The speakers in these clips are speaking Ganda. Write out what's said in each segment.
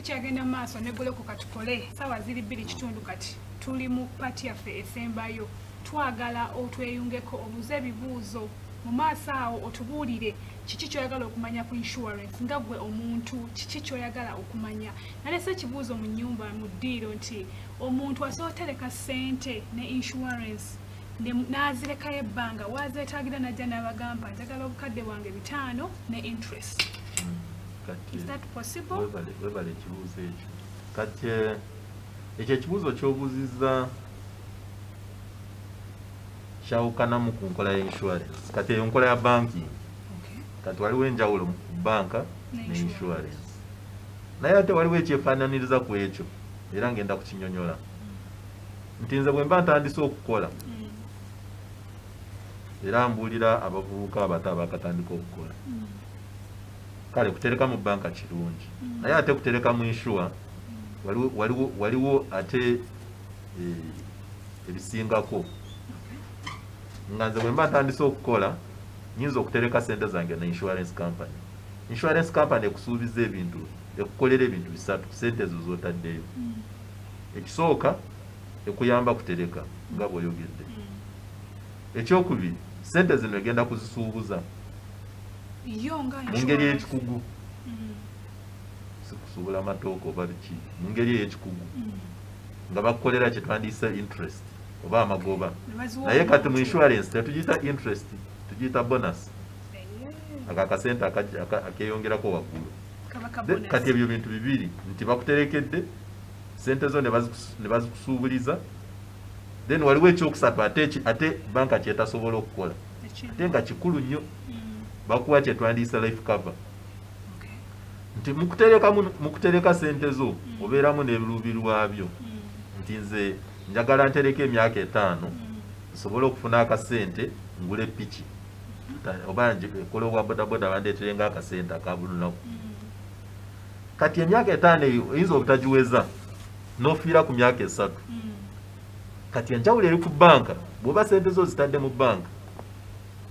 tukyagenda mu maaso ne goleko katukole. Saawa ziri bbiri kitundu kati. Tuli mu pati yaffe esembayo. Twagala otweyungeko obuze ebibuuzo mu maaso awo otubuulire kiki kyoyagala okumanya ku insurance. Nga gwe omuntu kiki kyoyagala okumanya? Nalese ekibuuzo mu nyumba mu ddiiro nti omuntu asobola otereka ssente ne insurance n'azirekayo ebbanga wazeetaagira najja n'abagamba njagala obukadde bwange bitaano ne interest kati is that possible webale webale ekibuuzo ekyo. Kati eh, ekyo ekibuuzo kyobuuzizza kyawukanamu ku nkola ya insurance. Kati eyo nkola ya banking. Kati waliwo enjawulo mu banka Ne insurance. naye ate waliwo ekyefaananiriza ku ekyo era ngenda kukinyonyola. Nti nze bwe mba ntandise okukola Mm, era mbuulira abavubuka abato abakatandika okukola. Mm, kale kutereka mu banka kirungi. Naye ate kutereka mu insure waliwo, ate eh, ebisingako. Nga nze bwe mba ntandise okukola nyinza okutereka sente zange na insurance company. Insurance company ekusuubiza ebintu ekukolera ebintu bisatu sente ezo zotaddeyo. Ekisooka ekuyamba kutereka nga bw'oyogedde. Mm. ekyokubiri sente zino egenda kuzisuubuza mu ngeri ey'ekikugu Mm, sikusuubula amatooka oba biki mu ngeri ey'ekikugu mm. nga bakukolera kyetwandiisa interest oba amagoba. Naye kati mu insurance tetugiyita interest tugiyita bonus. Ako akasente aka- aka- akeyongerako waggulu. Kati ebyo bintu bibiri nti bakuterekedde sente zo ne bazikus- ne bazikusuubuliza then waliwo ekyokusatu ate banka kyetasobola okukola. Ate nga kikulu nnyo. Mm, bakuwa kyetwandiisa life cover. Nti mukutereka mu- mukutereka sente zo Mm. obeeramu n'ebiruubi lwabyo Mm, nti nze njagala ntereka emyaka etaano. Mm, nsobole okufuna akasente ngule piki. Ta- oba nje- kola obwa bodaboda bandeeterenga akasente aka buli lunaku mm. kati emyaka etaano eyo oyinza obutagiweza n'ofiira ku myaka esatu. Kati enjawulo eri ku banka bw'oba sente zo zitadde mu banka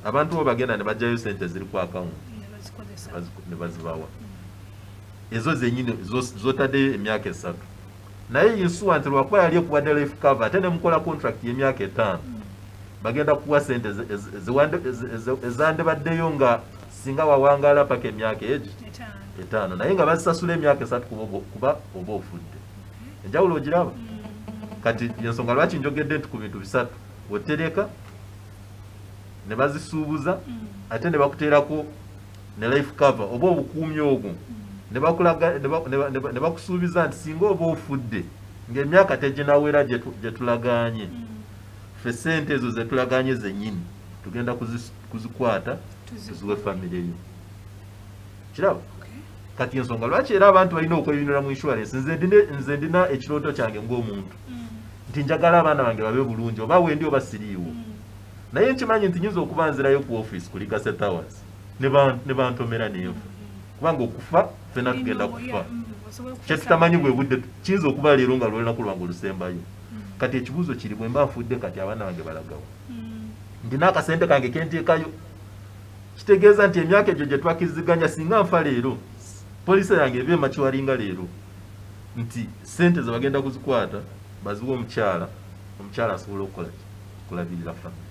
abantu bo bagenda ne bajjayo sente ziri ku akawunti ne bazibawa. Ezo zenyini zo- zotaddeyo emyaka esatu. Naye insuwa nti lwakuba yali ekuwadde life cover ate ne mukola contract y'emyaka etaano Mm, bagenda kuwa sente ezandibaddeyo nga singa wawangaala paka emyaka egi etaano. naye nga bazisasula emyaka esatu kuba oba- ofudde. Enjawulo ogiraba? Mm, kati yensonga lwaki njogedde nti ku bintu bisatu? Otereka ne bazisuubuza ate ne bakuteerako ne life cover oba obukuumi obwo. Mm. ne bakusuubiza nti singa oba ofudde ng'emyaka teginawera gye tu- gye tulagaanye. Ffe sente ezo zetulaganye zennyini tugenda kuzikwata tuzi- tuziwe famire yo kiraba? Kati ensonga lwaki era abantu balina okweyunira mu insurance? Nze ndina ekirooto kyange ng'omuntu. Mm, nti njagala abaana bange babe bulungi oba wendi oba siriiwo. Mm. Naye nkimanyi nti nyinza okuba nzirayo ku office ku legacy towers ne ban- ne bantomera n'enfa kubanga okufa ffena tugenda kufa. kyetutamanyi bwe budde kiyinza okuba leero nga lwolunaku lwange olusembayo. Kati ekibuuzo kiri bwe mba nfudde kati abaana bange balagawo ndina akasente kange kenteekayo kitegeeza nti emyaka egyo gye twakiriziganya singa nfa leero poliisi yange eba emakiwalinga leero. Nti sente ze bagenda kuzikwata baziwe omukyala omukyala asobola okukola ki? kulabirira famire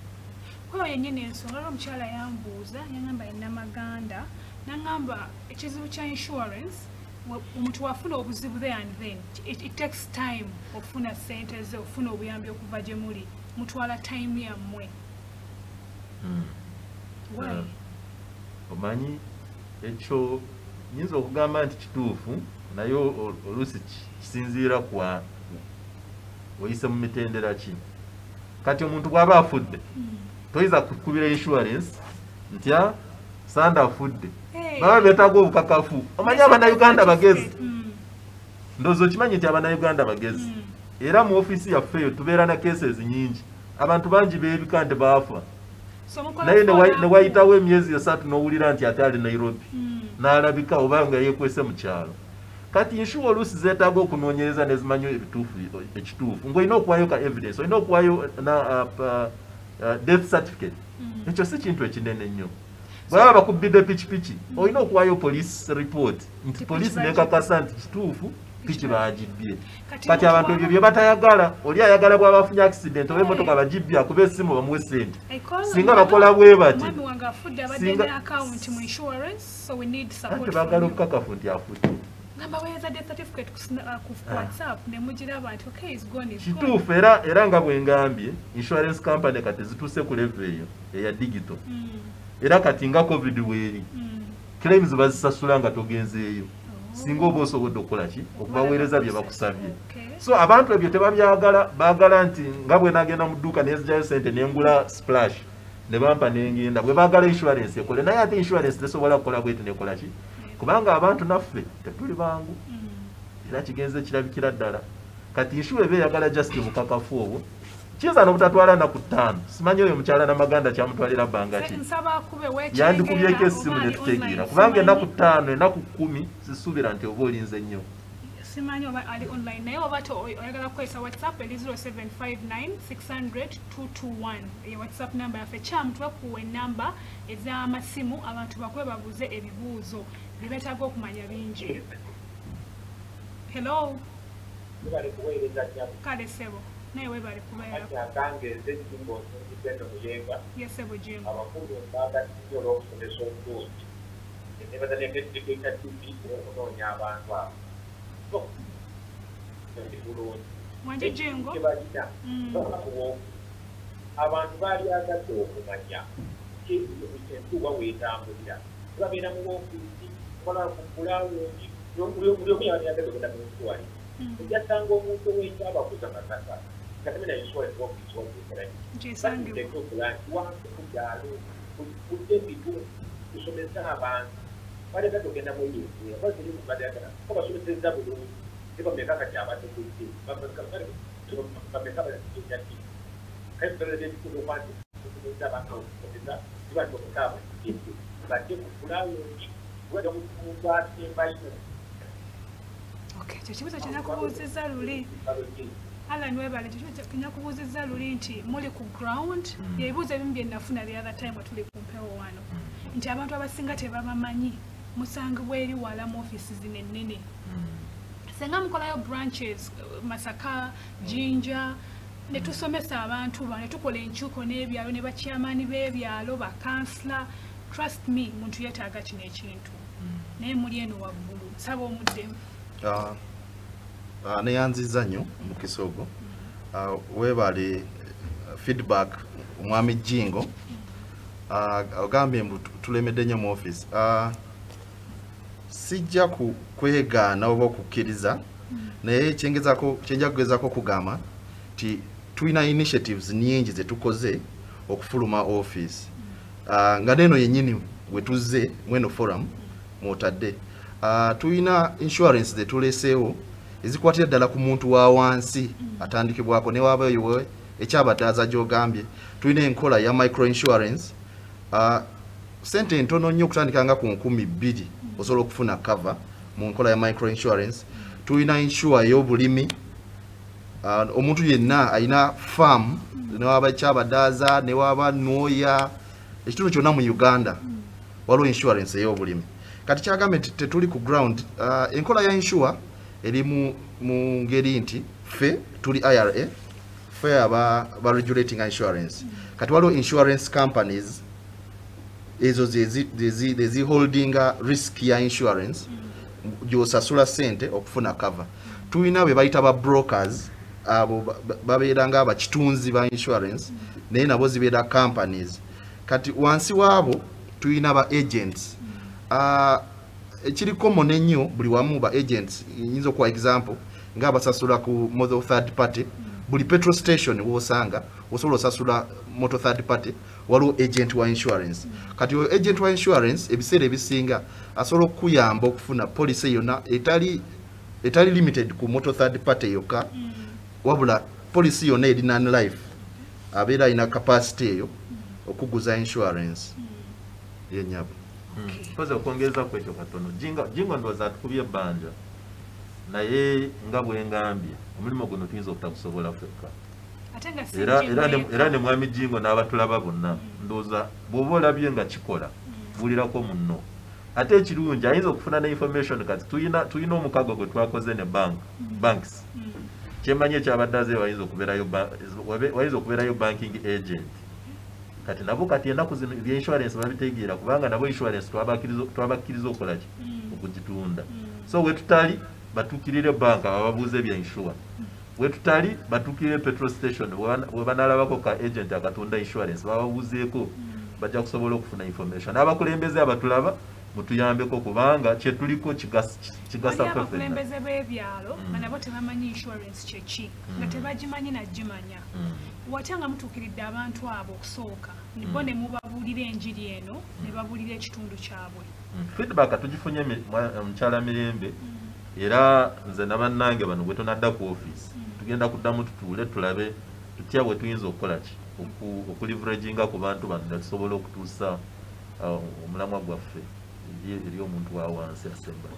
oyo yennyini ensonga lwa omukyala yambuuza yagamba yina maganda nagamba ekizibu kya insurance omuntu wafuna obuzibu there and then it, it takes time okufuna sente ze okufuna obuyambi okuva gye muli mutwala time yammwe Why? Yeah. omanyi ekyo nyinza okugamba nti kituufu naye ol- oluusi ki- kisinziira kwa oyise mu mitendera ki kati omuntu bw'aba afudde Mm. Toyinza kukubira insurance nti a sanda afudde. Baba beetaaga obukakafu. Omanyi abannayuganda bagezi? Mm, ndowooza okimanyi nti abannayuganda bagezi? Mm. era mu ofiisi yaffe eyo tubeera na cases nyingi abantu bangi beebika nti baafa. Naye ne wa- follow ne up. wayitawo emyezi esatu n'owulira nti ate ali nairobi. Mm, n'alabika oba nga yeekwese mu kyalo. Kati inshuwa oluusi zeetaaga okunoonyereza ne zimanyi ebituufu ekituufu. Ng'olina okuwayo ka evidence olina okuwayo death certificate. Mm. ekyo si kintu ekinene nnyo. Bwaba bakubbidde pikipiki olina okuwayo police report nti piki nekakasa nti kituufu piki bagibye Kati abantu ebyo bye batayagala oli ayagala bw'abafunye accident oba emotoka bagibye akuba essimu bamuwe sente singa bakola bwe bati. You. okukakafu nti afudde ngamba weeza death certificate ku Ah. whatsapp. Ne mugiraba nti okay is gone kituufu era era nga bwe ngambye insurance company kati zituuse ku level eyo eya digital. Mm, era kati nga covid bweri mm. claims bazisasula nga togenzeeyo Oh. singa oba osobodde okukola ki? Okubaweereza bye bakusabye. So abantu ebyo tebabyagala baagala nti nga bwe nagenda mu dduuka nezigyayo sente nengula splash ne bampa nengenda bwe baagala insurance ekole naye ate insurance tesobola kukola bweti nekola ki kubanga abantu naffe tetuli bangu. Mm. era kigenze kirabikira ddala. Kati inshuwa eba eyagala just mukakafu obwo kiyinza n'obutatwala naku ttaano simanyi oyo mukyala namaganda kyamutwalira bbanga ki? Yandikubyeko essimu netutegeera kubanga enaku ttaano enaku kkumi zisuubira nti oba olinze nnyo. Simanyi oba ali online naye oba oyagala kukozesa whatsapp eri 0759600221 eyo whatsapp namba yaffe. Kyamu tubakuwa enamba ez'amasimu abantu bakube babuze ebibuuzo bibetaaga okumanya bingi hello? Kale sebo. Naye webale kubeerayesebo jengo mwanje jengo abantu baali agadde okumanya kyetuwa weetambulira tebabeera mu bwokuzi kola kukulawungi buli omu yabani agadde okenda mu nswali ojasanga omuntu owekyabakuza kakasa nga temena insurance office okulanti wansi ku byalo kudde ebitundu kusomesa abantu baleeta togenda mweyeekera baziri mubadagala ko basomeseza bulungi ne bameka kati abategedde bameka baaki kale tutalera ebitundu kwanti kusomesa abantu okusomesa tibali okukaa bategedde badde kukulawungi kyekibuzo kyenakubuuzizza luli. Alan webale kyenakubuuzizza luli nti muli ku ground yebibuuzo ebimu bye nafuna the other time tuli ku mpewo wano. Nti abantu abasinga tebabamanyi musangibwa eri wala mu offisi zino ennene. Senga mukolayo branches masaka jinja ne tusomesa abantu ba ne tukola enkyuko n'ebyalo ne bakyamaani b'ebyalo bakansula trust me muntu yeetaaga kino ekintu naye muli eno waggulu saba omuddemu. Ah, ah, neyanziza nnyo mukisa ogwo. Ah, weebale feedback omwami jingo ogambye mbu tu- tulemedde nnyo mu office. Ah, sijja kwegaana oba okukkiriza naye kyenja kugezako okugamba nti tulina initiatives nyingi zetukoze okufuluma office. Ah, nga neno yennyini wetuzze mweno forum mwotadde Ah, tulina insurance zetuleseewo ezikwatira ddala ku muntu wa wansi atandikibwako ne wabayo we ekyabadaaza gyogambye tulina enkola ya micro insurance. Ah, sente ntono nnyo okutandika nga ku nkumi bbiri osobola okufuna cover mu nkola ya micro insurance. Tulina insure ey'obulimi. Ah, omuntu yenna alina farm newaba kyabadaaza newaba nooya ekitundu kyonna mu uganda. Waliwo insurance ey'obulimi kati kyagambye nti tetuli ku ground ah, enkola ya insure eri mu, mu ngeri nti ffe tuli ira ffe aba ba regulating insurance. Kati waliwo insurance companies ezo zezi- zezi- zeziholdinga risk ya insurance gyosasula sente okufuna cover. Tulina be bayita ba brokers abo ba- ba- babeera nga abakitunzi ba insurance naye nabo zibeera companies. Kati wansi waabo tulina ba agents. Ah, ekiri common ennyo buli wamu ba agents nyinza okuwa example ngaabasasula ku motor third party buli petrol station wosanga osobola osasula motor third party waliwo agent wa insurance. Kati oyo agent wa insurance ebiseera ebisinga asobola okukuyamba okufuna policy yonna etali etali limited ku motor third party yokka wabula policy yonna eri non life. Abeera alina capacity eyo okuguza insurance. Yenyabo koze okwongeza ku ekyo katono. Jingo jingo ndowooza atukubye ebbanja. Naye nga bwe ngambye omulimu guno tuyinza obutagusobola ffekka si era ne- mwami jingo n'abatulaba bonna. Ndowooza bw'oba olabye nga kikola buulirako munno. Ate ekirungi ayinza okufuna ne information kati tuyina omukago gwe twakoze ne bank banks. Mm. kyemanyi ekyabadde aze wayinza okubeerayo ba- wabe- wayinza okubeerayo banking agent kati nabo kati ennaku zino ebya insurance babitegeera kubanga nabo insurance twabakkiriza okukola ki? Mm. okugitunda. Mm. so wetutali batuukirire banka bababuuza ebya insure wetutali batuukirire petrol station. We banalabako ka agent akatunda insurance bababuuzeeko. Bajja kusobola okufuna information. Abakulembeze abatulaba mutuyambeko kubanga kyetuliko kigasa kigasa Wali ffe ffenna. abakulembeze b'ebyalo Mm. nga nabo tebamanyi insurance kyeki nga Mm. tebagimanyi nagimanya Mm. watya nga mutuukiridde abantu abo okusooka nibo Mm. ne mubabuulira enjiri eno ne babuulira ekitundu kyabwe feedback tugifunye mukyala mirembe era nze nabannange bano bwe tunadda ku office Mm. tugenda kuddamu tutuule tulabe tutya bwe tuyinza okukola ki Oku- okuliveraginga ku bantu bano ne tusobola okutuusa uh, omulamwa gwaffe eri- eri omuntu wa wansi asemba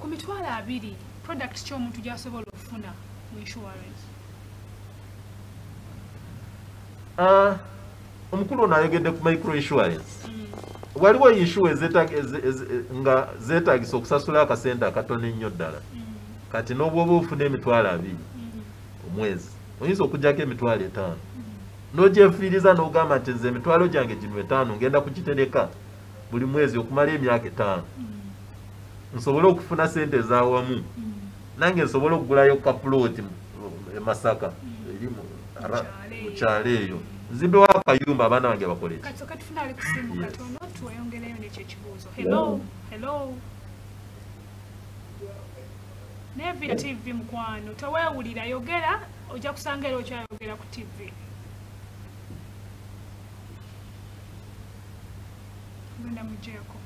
ku mitwalo abiri product ki omuntu gyasobola okufuna mu insurance? Ah, omukulu ono ayogedde ku micro insurance. Mm. waliwo insure nga zeetagisa okusasula akasente akatono ennyo ddala. Mm. kati n'obwoba ofuna emitwalo abiri Mm. omwezi oyinza okugjako emitwalo etaano. N'ogyefiiriza n'ogamba nti nze emitwalo gyange gino etaano ngenda kugitereka buli mwezi okumala emyaka etaano. Mm. nsobole okufuna sente ez'awamu Mm. nange nsobole okugulayo kapuloti e masaka eri Mukyalo mu eyo. kyalo eyo. Nzimbewo akayumba abaana bange bakoleki. Nevia tv mukwano. Teweewulira yogera ojja kusanga era okyayogera ku tv genda mugyeko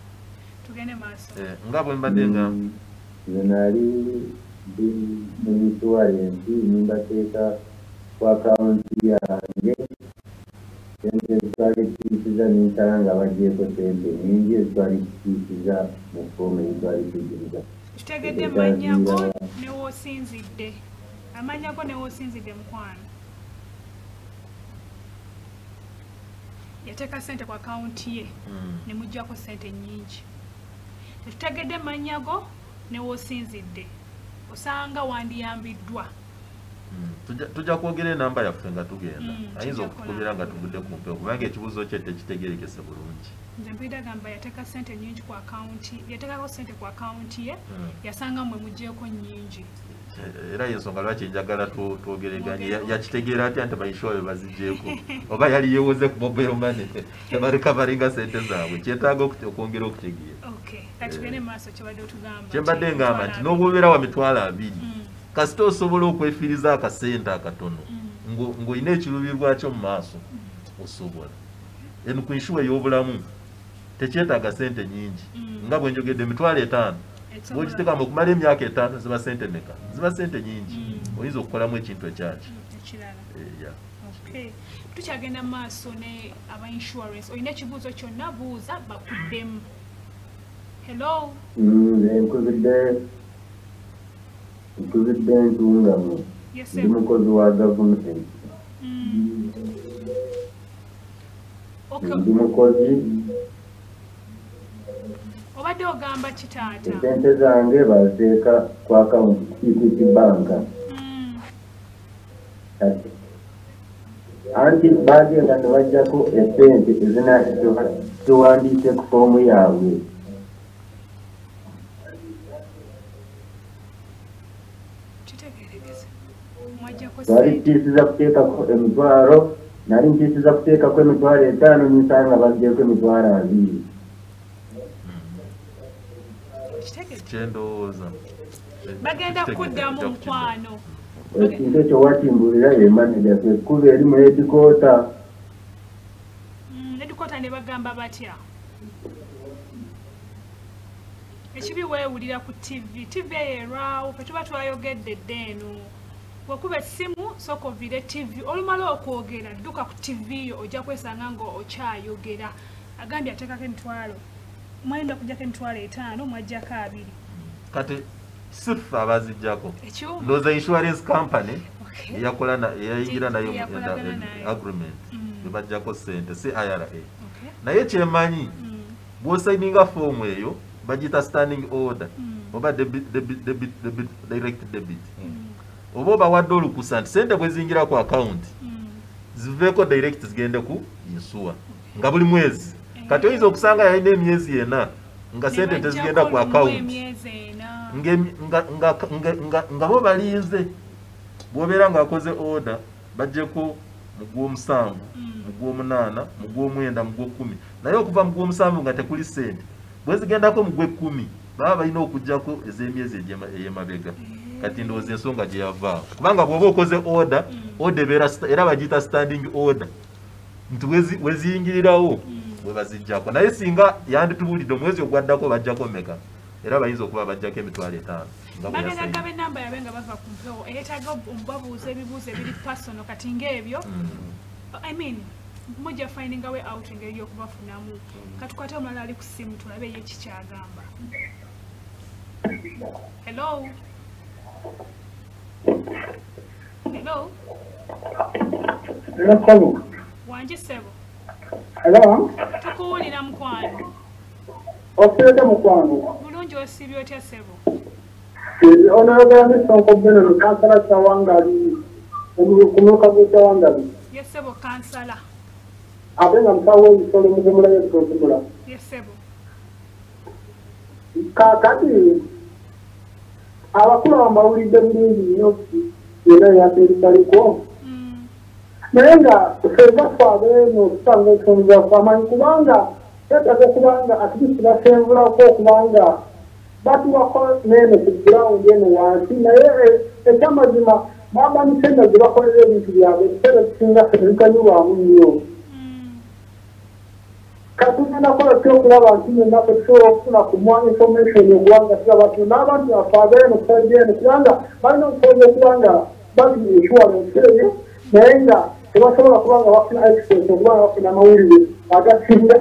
tugende maaso. Eh, nga bwe mbadde nga nze nali ndi mu insurance nimbateeka ku akawunti yange. Sente ezitwali kutiisiza ninsala nga bagyeko sente nyingi ezitwali kutiisiza mu foomu ezitwali kutiisiza tutegedde amanyago newoosinzidde amanyago newoosinzidde mukwano yateeka sente ku akawunti ye. Mm. ne muggyako sente nnyingi. Tetutegedde manyago newoosinzidde osanga wandiyambiddwa. Mm. Tujja- kwogera enamba yaffe nga tugenda. Mm, ayinza okukubira nga tugudde ku mpewo kubanga ekibuuzo kye tekitegerekese bulungi. Nze mpulira gamba yateeka sente nyingi ku akawunti yateekako sente ku akawunti ye Mm. yasanga mwe muggyeko nnyingi. Eh, era yensonga lwaki njagala tw- twogeraganye Ya- yakitegeera atya nti bainsuwa bazigyeko oba yali yewoze ku mobile money tebarikavaringa sente zaabwe. Kyetaaga okwongera okutegeera. Otugamba kyembadde ngamba nti n'obwobeera wa mitwalo abiri Mm, kasita osobola okwefiiriza akasente akatono mm, ngo- ng'olina ekirubirwa kyo mu maaso osobola. Eno ku inshuwa ey'obulamu tekyetaaga sente nyingi nga bwe njogedde emitwalo etaano bwekiteekamu okumala emyaka etaano ziba sente meka ziba sente nyingi Mm. oyinza okukolamu ekintu ekyaki Mm, ekirala yeah. okay. Tukyagenda maaso ne aba insurance olina ekibuuzo kyonna buuza bakuddemu hello nkubidde nkubidde ntungamu yes ndi mukozi wa gavumenti okay. Ndi mukozi obadde ogamba ki taata esente zange baziteeka ku akawunti ku equity banka Mm, kati anti bagenda ne bajjako esente ezina ziwandiise ku foomu yaabwe. Twali ntiisiza kuteekako emitwalo nali ntiisiza kuteekako emitwalo etaano ninsanga bazgyeko emitwalo abiri kyendowooza bagenda kuddamu mukwano ekintu ekyo watimbulira ye manager kwekuba eri mu hedikoota Mm, nedikota ne bagamba batya ekibi weewulira ku tv tv eyo erwawo fe tuba twayogedde dde eno wekuba essimu sooka ovire tv olumala okwogera dduka ku tv yo ojja kwesanga nga okyayogera agambye ateekako emitwalo mwayenda kujjako emitwalo etaano mwajjako abiri kati si ffe abazijjako ndowooza insurance company eyayingira nayo agreement. Mm. ebajjako sente si ira naye kyemanyi Mm. bw'osayininga foomu eyo bagiyita standing order. Oba debit- debit- direct debit. Oba obawadde olukusa nti sente bwe zingira ku account ziveeko direct zigende ku insuwa nga buli mwezi. Kati oyinza okusanga yalina emyezi ena nga sente tezigenda ku Ng'emi- nga- bo balinze. Bw'obeera ng'akoze order bajjeko mu gw'omusanvu mu gw'omunaana mu gw'omwenda mu gw'okkumi naye okuva mu gw'omusanvu nga tekuli sente bwe zigendako mu gw'ekkumi baba balina okugjako ez'emyezi ey'emabega kati ndowooza ensonga gye yavaawo kubanga bw'oba okoze order order ebeera sta- era bagiyita standing order. Nti wezi- weziyingirirawo bwe baziggyako naye singa yanditubuulidde omwezi ogwaddako bajjako meka era bayinza okuba bajjako emitwalo etaano bagenda yasayina. gaba enamba yabe nga bava ku mpewo eyeetaaga omubabuuza ebibuuzo ebiri pasono kati ng'ebyo i mean mujja finding way out engeri y'okubafunamu. Katukwate omulala ali ku ssimu tulabe ye kikyagamba hello? Hello? Hello, wangi ssebo hello, tukuwulira mukwano osirete mukwano. bulungi osibye otya ssebo Onayogera ne Sonko Beno kansala kya Wangali kumuluka gw'ekya Wangali. ye ssebo kansala Ate nga musawo w'ebisolo mugumula y'ekitogumula. ye ssebo Kaakati abakulu bambawulidde bulungi nnyo era yateeritaliko. Mm, naye nga febaffe abeeno okusanga ensonga zaffe amanyi kubanga teetaga okubanga atlist basenvulako okubanga batuwako neeno ku gurawundi eno wansi naye e- ekyamazima baba nisenda gye bakolera ebintu byabwe ekiseera ekisinga ffe tebiganyulwamu nnyo mm, katugenda kola ki okulaba nti nenaffe tusobola okufuna ku mwa information okubanga kiraba ti n'abantu baffe abeeno kusaidi eno kubanga balina okusobola okubanga bali insurance eyo naye nga tebasobola kuba nga bafuna expert okubanga bafuna amawulire agasinga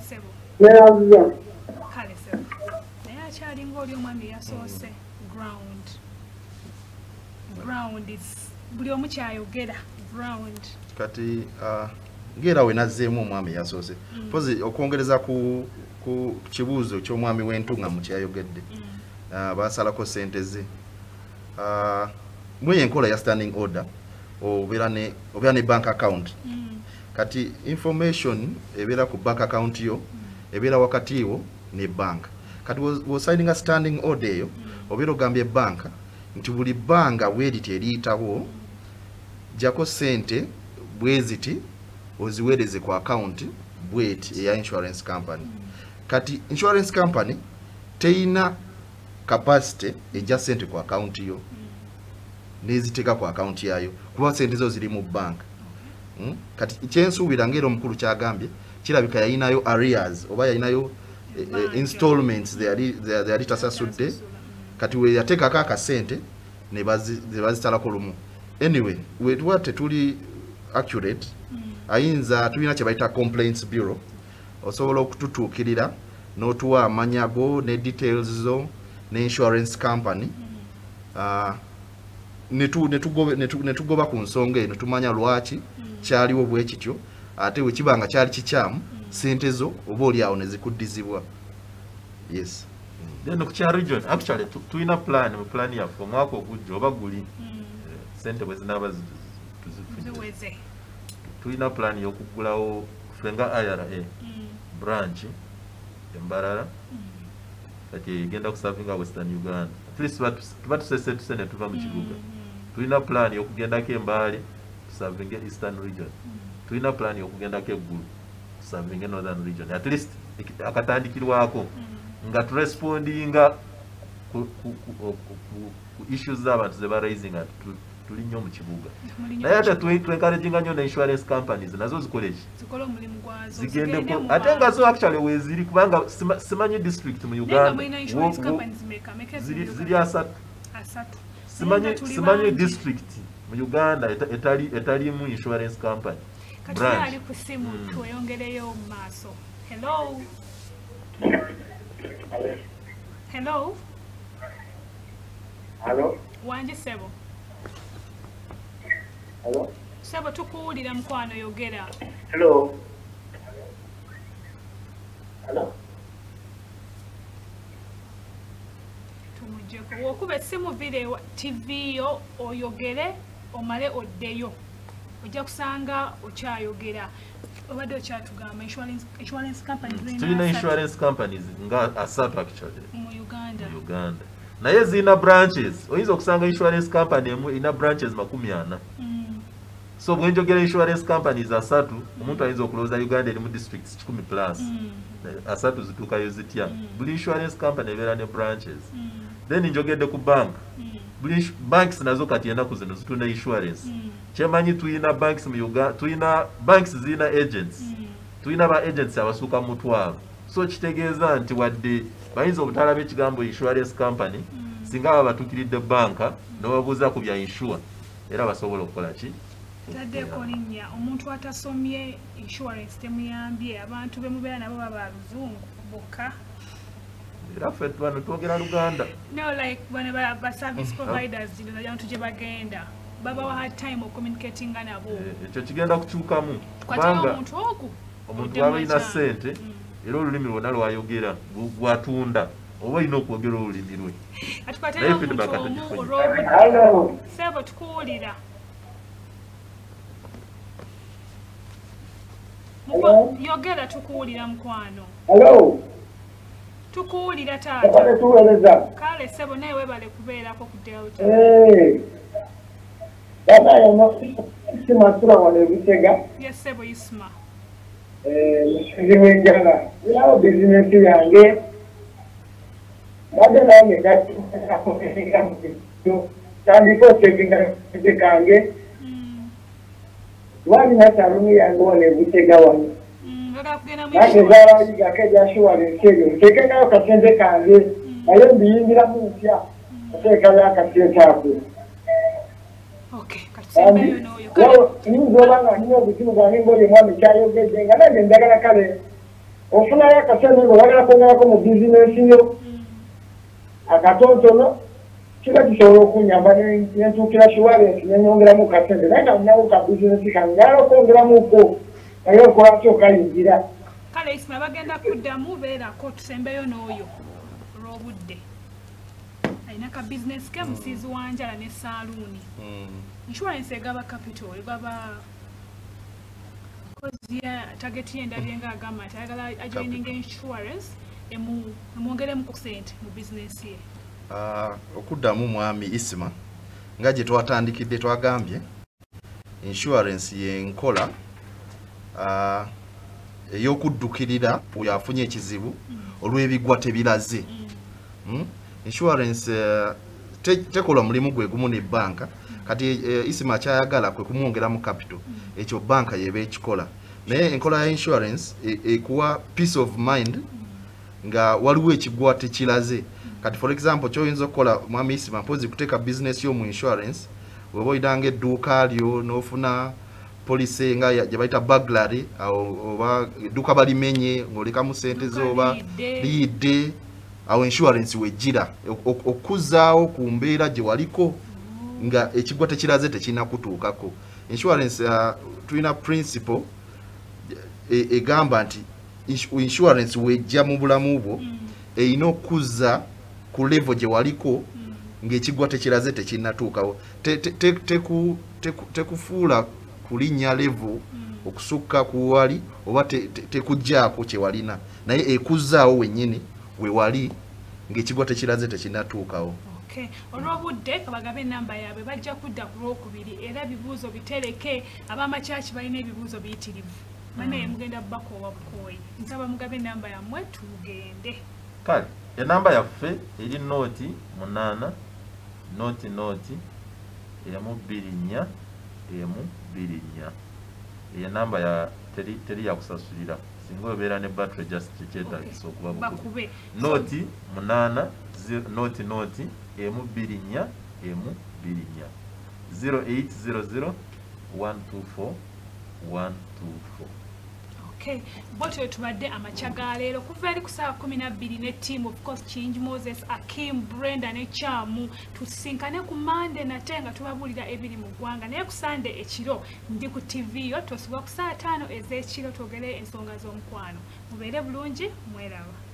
ssebo neyanziza kale ssebo naye akyalinga oli omwami eyasoose ground. Ground is buli omu kyayogera ground. Kati ah, ng'era we nazzeemu omwami yasoose pozi okwongereza ku ku kibuuzo ky'omwami w'entunga mu kyayogedde Ah, baasalako sente ze. Ah, mweyo enkola ya standing order obeera ne obeera ne bank account. Mm, kati information ebeera ku bank account yo ebeera wakati wo ne bank kati bw'osaininga standing order eyo obeera ogambye banka nti buli bbanga bweriti eriyitawo jjako sente bweziti oziweereze ku account bweti eya insurance company kati insurance company teyina capacity ejja sente ku account yo neziteeka ku account yayo kuba sente zo ziri mu bank? Kati kyensuubira ngaera omukulu kyagambye kirabika yayinayo areas oba yayinayo eh, eh, installments zeyali ze- zeyali tasasudde kati we yateekako akasente ne bazi- ne bazitalako lumu. Anyway wetuba tetuli accurate. Ayinza tulina kye bayita complaints bureau. Osobola okututuukirira n'otuwa amanya go ne details zo ne insurance company netugoba ku nsonga eno tumanya lwaki kyaliwo bwe kityo ate bwe kiba nga kyali kikyamu sente zo oba oli awo ne zikuddizibwa. Yes. Then ku kya region actually tu- tulina plan mu plan yaffe omwaka ogujja oba guli eh, sente bwe zinaaba zi- tuzifunye. Tulina plan y'okuggulawo ffe nga ira Mm, branch embalala kati egenda kusavinga western uganda. At least tuba tus- tuba tusese tuse ne tuva mu kibuga tulina plan y'okugendako embaale tusavinge eastern region. Tulina plan y'okugendako eggulu tusavinge northern region. At least eki- akatandikirwako nga turespondinga ku, ku, ku, ku, ku, ku issues z'abantu ze baraisinga tu- tuli nnyo mu kibuga. Muli nnyo naye ate mu kibuga. twenkaraginga nnyo ne insurance companies nazo zikole ki? Zikole omulimu gwazo zigendeko mu ate nga bantu. zo actually weziri kubanga sima- simanyi district mu naye nga uganda. mulina wo- insurance wo- companies meka meka ziri ziri ziri asatu. asatu simanyi district mu uganda eta- etali etalimu insurance company branch. ali ku simu Mm. tweyongereyo mu maaso hello hello Hello? wangi sebo Hello? sebo tukuwulira mukwano yogera Hello? Hello? Tugyeko wokuba essimu vire wa- tv yo oyogere omale oddeyo. Ojja kusanga okyayogera. Obadde okyatugamba insurance insurance companies zirina tulina asatu. insurance companies nga asatu actually. Mu uganda. Mu uganda. Naye zirina branches. Oyinza okusanga insurance company emu erina branches makumi ana. Mm, so bwenjogera insurance companies asatu omuntu ayinza okulowooza uganda erimu districts kikumi plus. Mm, asatu zituukayo zitya? Buli insurance company ebeera ne branches. Mm, then njogedde ku bank. Mm, banks nazo kati enaku zino zitunda insurance. Mm, kyemanyi tuyina banks mu uganda tuyina banks zirina agents. Mm. tulina ba agents abasuuka mu mutwalo so kitegeeza nti wadde bayinza obutalaba ekigambo insurance company singa baba batuukiridde banka nobabuuza ku bya insure. Era basobola okukola ki? Taddeko linnya. Omuntu atasomye insurance temuyambye. Abantu bemubeera nabo baba luzungu bokka era ffe bano twogera luganda. No like bano ba, service providers gino abantu gye bagenda. Babawa hard time ocommunicatinga nabo. Eh, ekyo kigenda kukyukamu kubanga omuntu ogu omuntu odde waba alina mwakyama. ssente Mm. era olulimi lwonna lwayogera gwatunda oba olina okwogera olulimi lwe. Naye feedback sebo tukuwulira. Yogera tukuwulira mukwano. Hello. Tukuwulira Kakale taata tuweereza. kale sebo naye webale kubeerako ku delta Eh. Baba yono simasula wano ebitega. ye sebo isma. Musinzi w'enjala irawo bizinesi yange. Badde nange tandika otevinga kete kange Mm, walina saluni yange wano ebutega wano mu nange insurance. zaalayigako ebyashuwalensi ebyo nteekengayo kasente kange naye mbiyingiramu ntya oteekayo akasente ako. Nyinza oba nga nina obuzibu bwange ngaoli omwami kyayogedde nga nange njagala kale ofunayo akasente ngaoyagala kwongerako mu bizinesi yo. Mm, akatontono kiba kisobola okunyamba nentuukira shiwalensi nenyongeramu kasente naye nga ninawo ka bizinesi kange njagala okwongeramuko naye okolaki okayingira? Kale isma bagenda kuddamu beerako tusembeyo n'oyo olw'obudde. Alina ka bizinesi ke musiizi wa njala ne saaluuni. Insurance egaba capital egaba kozi ya tageti yendabye nga agamba nti ayagala ajoininga insurance emu- emwongeremu ku sente mu bizinesi ye. Ah, okuddamu mwami isima nga gye twatandikidde twagambye insurance yenkola ey'okuddukirira oyo afunye ekizibu olw'ebigwa tebiraze. Mm? insurance eh, te- tekola mulimu gwe gumu nebbanka kati eh, isima kyayagala kwe kumwongeramu capital. Ekyo banka yeba ekikola. Naye enkola ya insurance e- ekuwa peace of mind nga waliwo ekigwa tekiraze. Kati for example kyoyinza okukola mwami isima mpozi kuteeka business yo mu insurance weba oyinanga edduuka lyo n'ofuna polisi nga ya- gye bayita baglary oba edduuka balimenye ng'olekamu sente zo oba Liyidde. liyidde awo insurance wejjira Ok- ok- okuzaawo ku mbeera gye waliko nga ekigwa tekiraze tekirina kutuukako. Insurance uh, tulina principle e- egamba nti insu- insurance wejja mu bulamu bwo erina okuzza ku level gye waliko ng'ekigwa tekiraze tekinnatuukawo Te- te- te- teku- teku- tekufuula kulinnya level okusukka ku wali oba te- te- tekugjaako kye walina. Naye ekuzzaawo wennyini we wali ng'ekigwa tekiraze tekinnatuukawo. Okay olw'obudde kabagabe enamba yaabwe bajja kudda ku lwokubiri era ebibuuzo bitereke abamakyaki balina ebibuuzo biyitirivu. Banaye mugenda bubakoowa bukooyi nsaba mugabe enamba yammwe tugende. Kale enamba yaffe eri nooti munaana nooti nooti emu bbiri nnya emu bbiri nnya eyo enamba ya teri yakusasulira singa obeera ne battery just kyekyetagisa okuba bukubi bakube. Nooti munaana nooti nooti emu bbiri nnya emu bbiri nnya 0800 124 124 okay. Bwotyo tubadde amakya ga leero kuva eri ku saawa kumi nabbiri ne team of course kingi moses akim brenda ne kyamu tusisinkane ku mande nate nga tubabuulira ebiri mu ggwanga. Naye ku sande ekiro ndi ku tv yo tosibwa ku saa taano ez'ekiro twogere ensonga z'omukwano. Mubeere bulungi mweraba